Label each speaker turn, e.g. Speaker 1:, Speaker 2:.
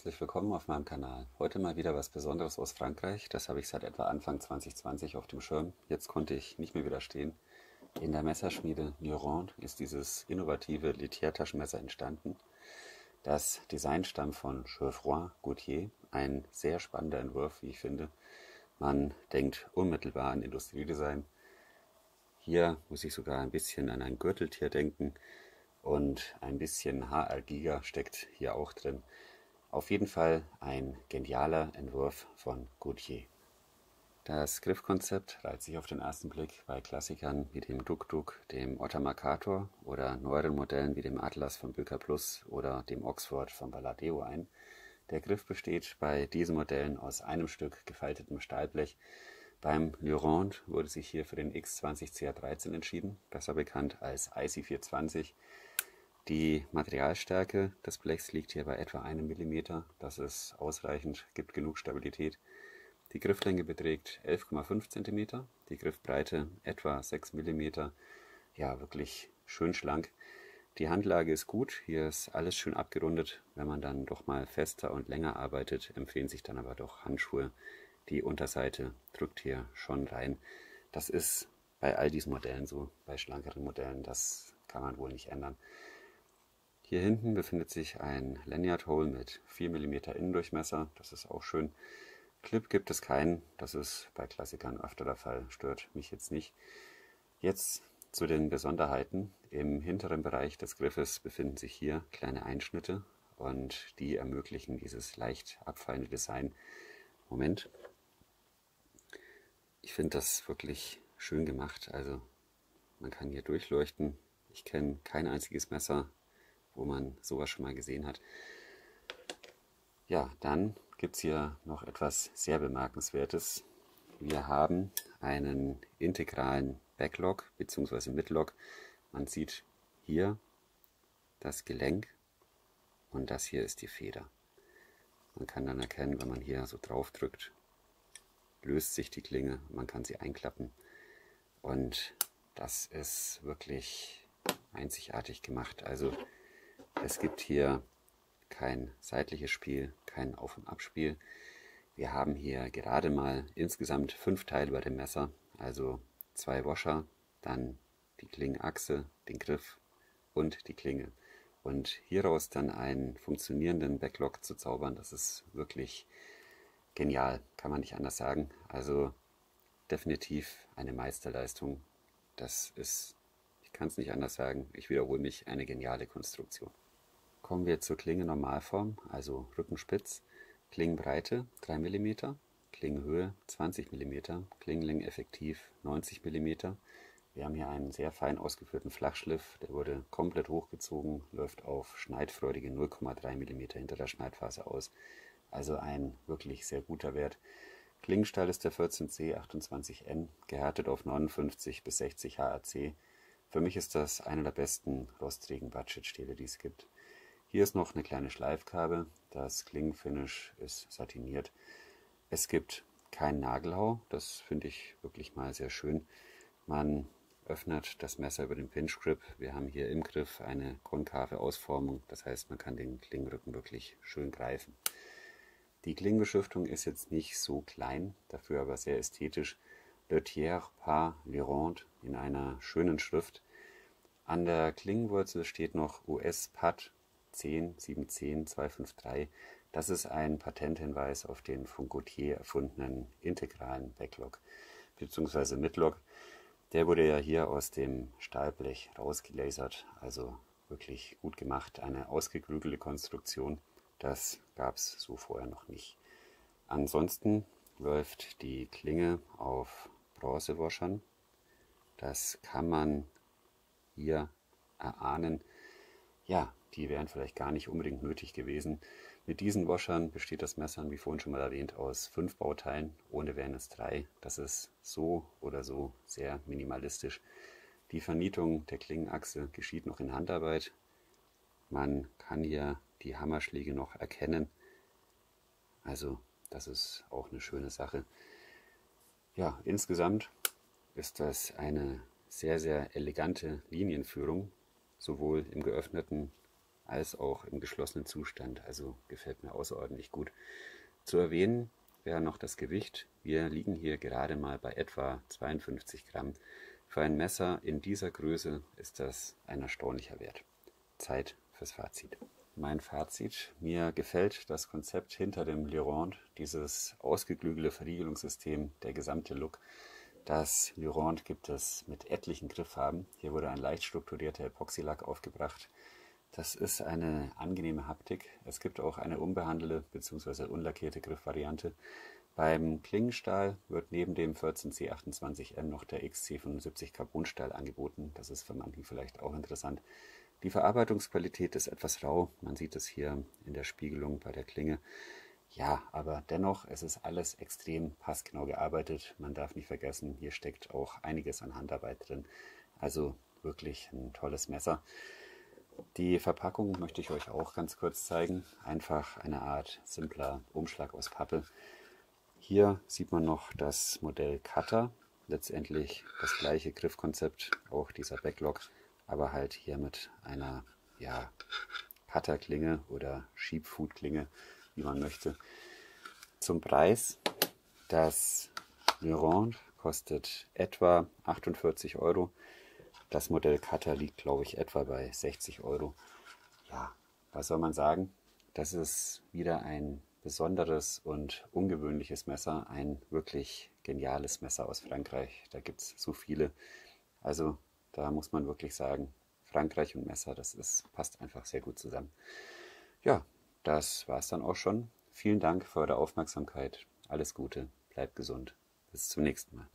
Speaker 1: herzlich willkommen auf meinem Kanal. Heute mal wieder was Besonderes aus Frankreich. Das habe ich seit etwa Anfang 2020 auf dem Schirm. Jetzt konnte ich nicht mehr widerstehen. In der Messerschmiede Nurand ist dieses innovative Litier-Taschenmesser entstanden. Das Design stammt von Geoffroy Gautier, ein sehr spannender Entwurf, wie ich finde. Man denkt unmittelbar an Industriedesign. Hier muss ich sogar ein bisschen an ein Gürteltier denken und ein bisschen HR Giga steckt hier auch drin. Auf jeden Fall ein genialer Entwurf von Gautier. Das Griffkonzept reiht sich auf den ersten Blick bei Klassikern wie dem Duk-Duk, dem Otter Mercator oder neueren Modellen wie dem Atlas von Büker Plus oder dem Oxford von Balladeo ein. Der Griff besteht bei diesen Modellen aus einem Stück gefaltetem Stahlblech. Beim Lurand wurde sich hier für den X20 CR13 entschieden, besser bekannt als IC420. Die Materialstärke des Blechs liegt hier bei etwa einem Millimeter. Das ist ausreichend, gibt genug Stabilität. Die Grifflänge beträgt 11,5 cm, die Griffbreite etwa 6 mm. Ja, wirklich schön schlank. Die Handlage ist gut, hier ist alles schön abgerundet. Wenn man dann doch mal fester und länger arbeitet, empfehlen sich dann aber doch Handschuhe. Die Unterseite drückt hier schon rein. Das ist bei all diesen Modellen so, bei schlankeren Modellen, das kann man wohl nicht ändern. Hier hinten befindet sich ein Lanyard Hole mit 4 mm Innendurchmesser. Das ist auch schön. Clip gibt es keinen. Das ist bei Klassikern öfter der Fall. Stört mich jetzt nicht. Jetzt zu den Besonderheiten. Im hinteren Bereich des Griffes befinden sich hier kleine Einschnitte und die ermöglichen dieses leicht abfallende Design. Moment. Ich finde das wirklich schön gemacht. Also man kann hier durchleuchten. Ich kenne kein einziges Messer, wo man sowas schon mal gesehen hat. Ja, dann gibt es hier noch etwas sehr Bemerkenswertes. Wir haben einen integralen Backlog bzw. Midlock. Man sieht hier das Gelenk und das hier ist die Feder. Man kann dann erkennen, wenn man hier so drauf drückt, löst sich die Klinge, man kann sie einklappen und das ist wirklich einzigartig gemacht. Also es gibt hier kein seitliches Spiel, kein Auf- und Abspiel. Wir haben hier gerade mal insgesamt fünf Teile bei dem Messer, also zwei Washer, dann die Klingenachse, den Griff und die Klinge. Und hieraus dann einen funktionierenden Backlog zu zaubern, das ist wirklich genial, kann man nicht anders sagen. Also definitiv eine Meisterleistung. Das ist, kann es nicht anders sagen, ich wiederhole mich, eine geniale Konstruktion. Kommen wir zur Klinge Normalform, also Rückenspitz, Klingenbreite 3 mm, Klingenhöhe 20 mm, Klingenlänge effektiv 90 mm. Wir haben hier einen sehr fein ausgeführten Flachschliff, der wurde komplett hochgezogen, läuft auf schneidfreudige 0,3 mm hinter der Schneidphase aus. Also ein wirklich sehr guter Wert. Klingenstahl ist der 14C 28N, gehärtet auf 59 bis 60 HAC. Für mich ist das einer der besten rostrigen Budgetstähle, die es gibt. Hier ist noch eine kleine Schleifkabe. Das Klingenfinish ist satiniert. Es gibt keinen Nagelhau. Das finde ich wirklich mal sehr schön. Man öffnet das Messer über den Pinch Grip. Wir haben hier im Griff eine konkave Ausformung. Das heißt, man kann den Klingenrücken wirklich schön greifen. Die Klingenbeschriftung ist jetzt nicht so klein, dafür aber sehr ästhetisch. Le Tiers par Lirand in einer schönen Schrift. An der Klingenwurzel steht noch US PAD 10 710 253. Das ist ein Patenthinweis auf den von Gautier erfundenen integralen Backlog bzw. Midlock. Der wurde ja hier aus dem Stahlblech rausgelasert, also wirklich gut gemacht. Eine ausgeklügelte Konstruktion, das gab es so vorher noch nicht. Ansonsten läuft die Klinge auf Bronzewaschern. Das kann man hier erahnen. Ja, die wären vielleicht gar nicht unbedingt nötig gewesen. Mit diesen Waschern besteht das Messer, wie vorhin schon mal erwähnt, aus fünf Bauteilen. Ohne wären es drei. Das ist so oder so sehr minimalistisch. Die Vernietung der Klingenachse geschieht noch in Handarbeit. Man kann hier die Hammerschläge noch erkennen. Also das ist auch eine schöne Sache. Ja, insgesamt ist das eine sehr, sehr elegante Linienführung, sowohl im geöffneten als auch im geschlossenen Zustand. Also gefällt mir außerordentlich gut. Zu erwähnen wäre noch das Gewicht. Wir liegen hier gerade mal bei etwa 52 Gramm. Für ein Messer in dieser Größe ist das ein erstaunlicher Wert. Zeit fürs Fazit. Mein Fazit, mir gefällt das Konzept hinter dem Lurand, dieses ausgeklügelte Verriegelungssystem, der gesamte Look. Das Lurand gibt es mit etlichen Grifffarben. Hier wurde ein leicht strukturierter Epoxylack aufgebracht. Das ist eine angenehme Haptik. Es gibt auch eine unbehandelte bzw. unlackierte Griffvariante. Beim Klingenstahl wird neben dem 14C28N noch der XC75 Carbonstahl angeboten. Das ist für manchen vielleicht auch interessant. Die Verarbeitungsqualität ist etwas rau. Man sieht es hier in der Spiegelung bei der Klinge. Ja, aber dennoch, es ist alles extrem passgenau gearbeitet. Man darf nicht vergessen, hier steckt auch einiges an Handarbeit drin. Also wirklich ein tolles Messer. Die Verpackung möchte ich euch auch ganz kurz zeigen. Einfach eine Art simpler Umschlag aus Pappe. Hier sieht man noch das Modell Cutter, letztendlich das gleiche Griffkonzept, auch dieser Backlog, aber halt hier mit einer ja, Cutterklinge oder Schiebfutklinge, wie man möchte. Zum Preis, das Lurand kostet etwa 48 Euro. Das Modell Cutter liegt, glaube ich, etwa bei 60 Euro. Ja, was soll man sagen? Das ist wieder ein besonderes und ungewöhnliches Messer, ein wirklich geniales Messer aus Frankreich. Da gibt es so viele. Also da muss man wirklich sagen, Frankreich und Messer, das ist, passt einfach sehr gut zusammen. Ja, das war es dann auch schon. Vielen Dank für eure Aufmerksamkeit. Alles Gute, bleibt gesund. Bis zum nächsten Mal.